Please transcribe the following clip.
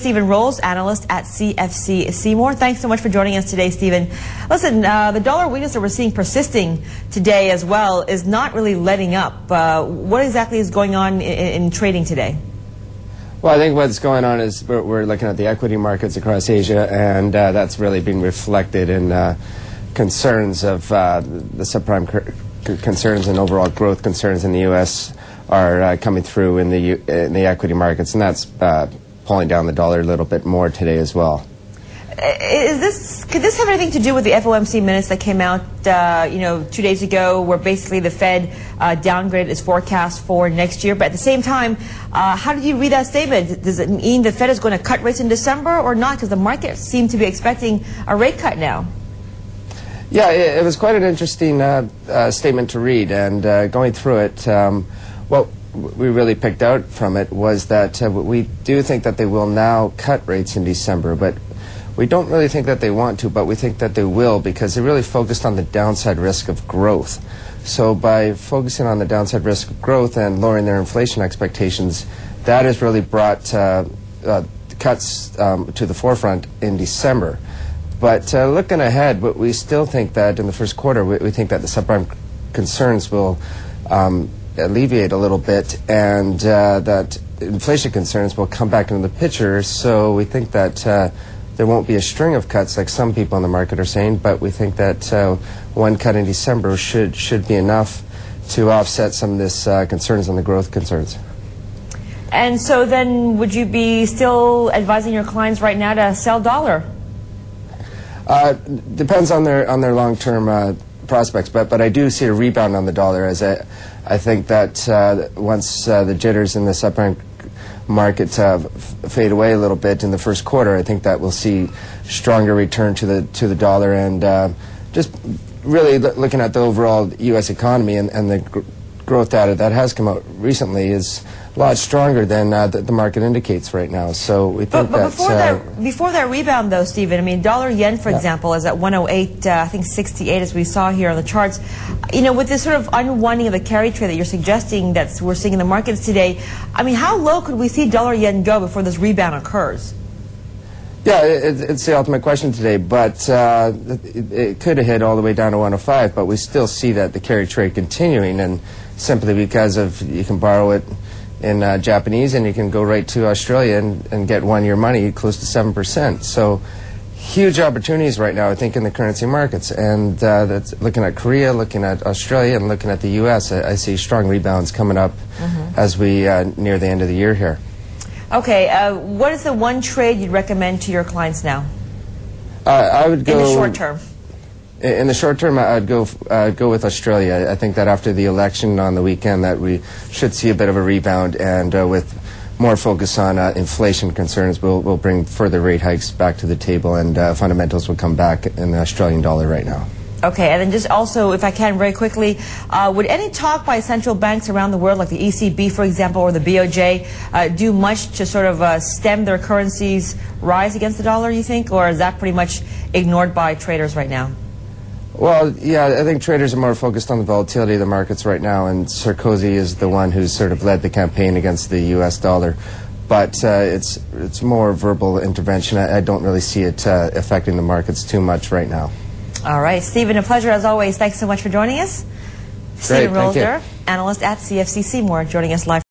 Steven Rowles, analyst at SJS Seymour. Thanks so much for joining us today, Stephen. Listen, uh, the dollar weakness that we're seeing persisting today as well is not really letting up. Uh, what exactly is going on in, in, trading today? Well, I think what's going on is we're, we're looking at the equity markets across Asia, and uh, that's really being reflected in uh, concerns of uh, the subprime concerns and overall growth concerns in the U.S. are uh, coming through in the in the equity markets, and that's pulling down the dollar a little bit more today as well. Is this could this have anything to do with the FOMC minutes that came out, uh, you know, two days ago, where basically the Fed uh, downgraded its forecast for next year? But at the same time, uh, how did you read that statement? Does it mean the Fed is going to cut rates in December or not? Because the market seemed to be expecting a rate cut now. Yeah, it, it was quite an interesting uh, uh, statement to read, and uh, going through it, um, well we really picked out from it was that uh, we do think that they will now cut rates in December, but we don't really think that they want to, but we think that they will because they really focused on the downside risk of growth. So by focusing on the downside risk of growth and lowering their inflation expectations, that has really brought uh, uh, cuts um, to the forefront in December. But uh, looking ahead, we still think that in the first quarter, we, we think that the subprime concerns will um, alleviate a little bit and uh, that inflation concerns will come back into the picture. So we think that uh, there won't be a string of cuts like some people in the market are saying, but we think that uh, one cut in December should, should be enough to offset some of this uh, concerns on the growth concerns. And so then would you be still advising your clients right now to sell dollar? Uh, depends on their on their long-term uh, prospects, but but I do see a rebound on the dollar as I I think that uh, once uh, the jitters in the subprime market uh, fade away a little bit in the first quarter, I think that we'll see stronger return to the to the dollar and uh, just really looking at the overall U.S. economy and, and the growth data that has come out recently is a lot stronger than uh, the, the, market indicates right now. So we think but, but that, before that uh, before that rebound, though, Steven, I mean, dollar yen, for yeah. example, is at 108, uh, I think 68, as we saw here on the charts. You know, with this sort of unwinding of the carry trade that you're suggesting that we're seeing in the markets today, I mean, how low could we see dollar yen go before this rebound occurs? Yeah, it, it's the ultimate question today, but uh, it, it, could have hit all the way down to 105, but we still see that the carry trade continuing, and simply because of you can borrow it in uh, Japanese and you can go right to Australia and, and get one year money close to 7%. So huge opportunities right now, I think, in the currency markets. And uh, that's looking at Korea, looking at Australia, and looking at the U.S., I, I see strong rebounds coming up mm -hmm. as we uh, near the end of the year here. Okay, uh, what is the one trade you'd recommend to your clients now? Uh, I would go... In the short term. In the short term, I'd go go with Australia. I think that after the election on the weekend, that we should see a bit of a rebound, and uh, with more focus on uh, inflation concerns, we'll we'll bring further rate hikes back to the table, and uh, fundamentals will come back in the Australian dollar right now. Okay, and then just also, if I can, very quickly, uh, would any talk by central banks around the world, like the ECB, for example, or the BOJ, uh, do much to sort of uh, stem their currencies' rise against the dollar, you think? Or is that pretty much ignored by traders right now? Well, yeah, I think traders are more focused on the volatility of the markets right now, and Sarkozy is the one who's sort of led the campaign against the U.S. dollar. But uh, it's it's more verbal intervention. I, I don't really see it uh, affecting the markets too much right now. All right, Steven, a pleasure as always. Thanks so much for joining us. Great, Steven Rowles, analyst at SJS Seymour, joining us live.